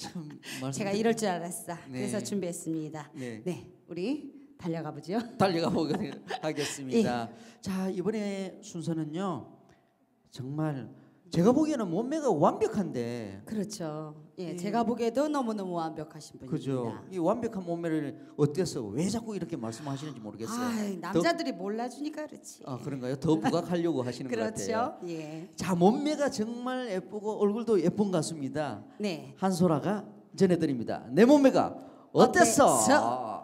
참 제가 이럴 줄 알았어. 네. 그래서 준비했습니다. 네. 네, 우리 달려가 보죠. 달려가 보도록 하겠습니다. 자 이번에 순서는요 정말 제가 보기에는 몸매가 완벽한데 그렇죠. 예, 예. 제가 보기에도 너무 너무 완벽하신 분입니다. 그죠? 이 완벽한 몸매를 어때서 왜 자꾸 이렇게 말씀하시는지 모르겠어요. 아, 남자들이 몰라주니까 그렇지. 아 그런가요? 더 부각하려고 하시는 것 같아요. 그렇죠. 예. 자 몸매가 정말 예쁘고 얼굴도 예쁜 것 같습니다. 네. 한소라가 전해드립니다. 내 몸매가 어땠어? 어땠어?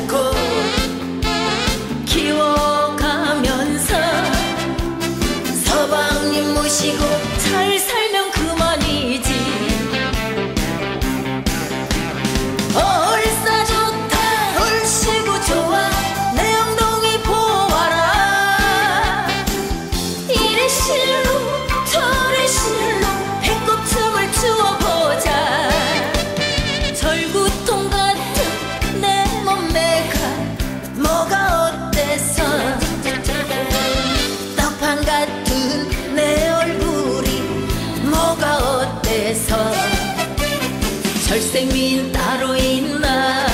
I'd 절생민 따로 있나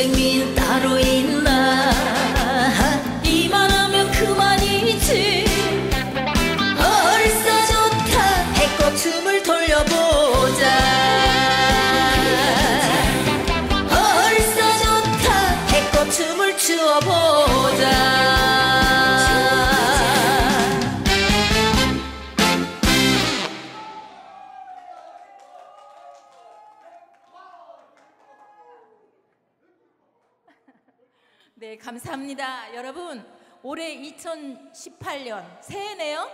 절생민 따 네, 감사합니다. 여러분, 올해 2018년 새해네요.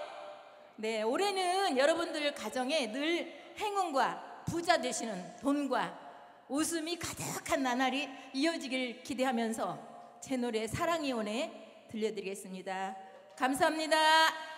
네, 올해는 여러분들 가정에 늘 행운과 부자 되시는 돈과 웃음이 가득한 나날이 이어지길 기대하면서 제 노래 사랑이 오네 들려드리겠습니다. 감사합니다.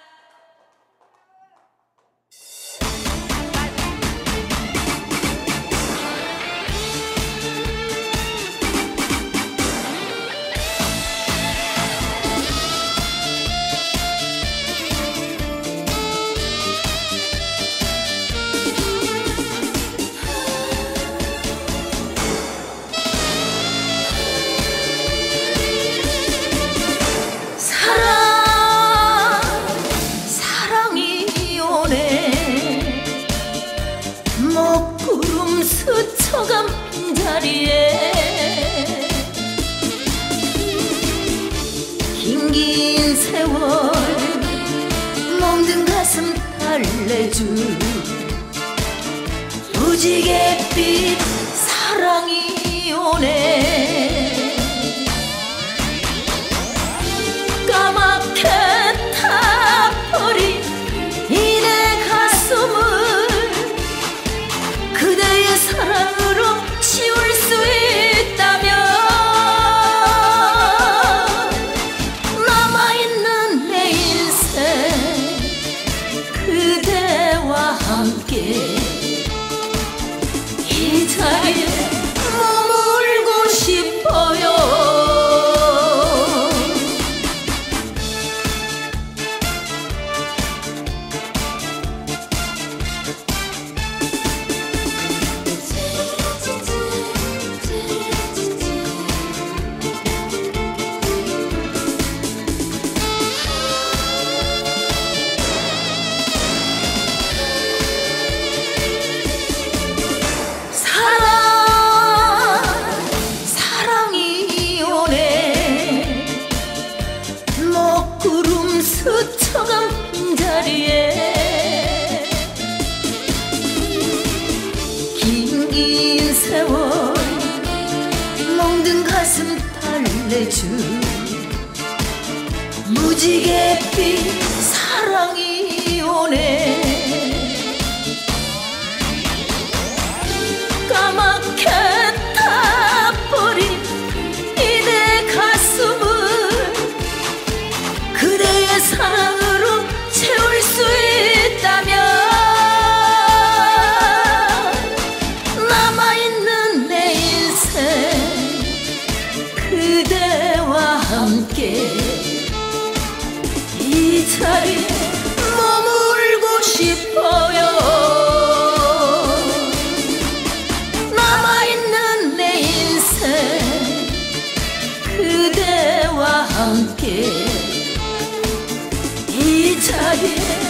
긴 긴 세월 멍든 가슴 달래줄 무지갯빛 사랑이 오네 달래줄 무지갯빛 사랑이 오네 그대와 함께 이 자리에 머물고 싶어요. 남아있는 내 인생 그대와 함께 이 자리에